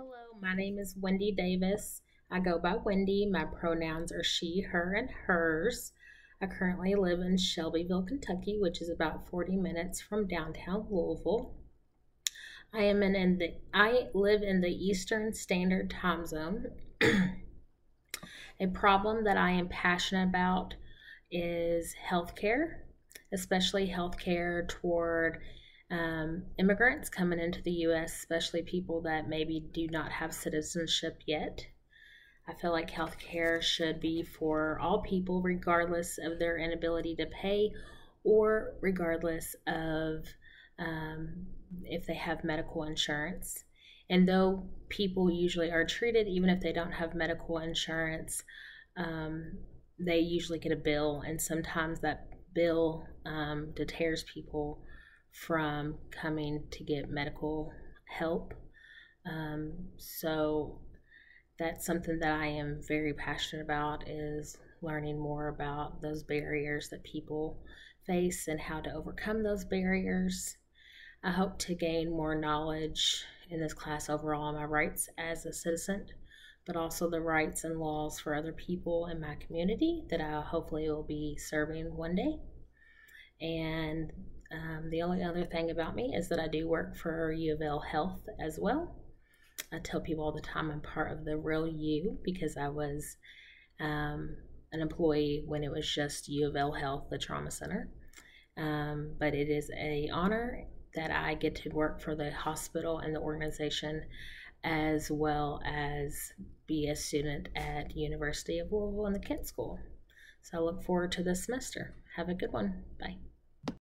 Hello, my name is Wendy Davis. I go by Wendy. My pronouns are she, her, and hers. I currently live in Shelbyville, Kentucky, which is about 40 minutes from downtown Louisville. I am in, in the I live in the Eastern Standard Time Zone. A problem that I am passionate about is healthcare, especially healthcare toward um, immigrants coming into the U.S., especially people that maybe do not have citizenship yet. I feel like healthcare should be for all people, regardless of their inability to pay or regardless of um, if they have medical insurance. And though people usually are treated, even if they don't have medical insurance, um, they usually get a bill, and sometimes that bill um, deters people from coming to get medical help. Um, so that's something that I am very passionate about is learning more about those barriers that people face and how to overcome those barriers. I hope to gain more knowledge in this class overall on my rights as a citizen, but also the rights and laws for other people in my community that I hopefully will be serving one day. And um, the only other thing about me is that I do work for U of L Health as well. I tell people all the time I'm part of the real U because I was um, an employee when it was just U of L Health, the trauma center. Um, but it is a honor that I get to work for the hospital and the organization as well as be a student at University of Louisville in the Kent School. So I look forward to this semester. Have a good one. Bye.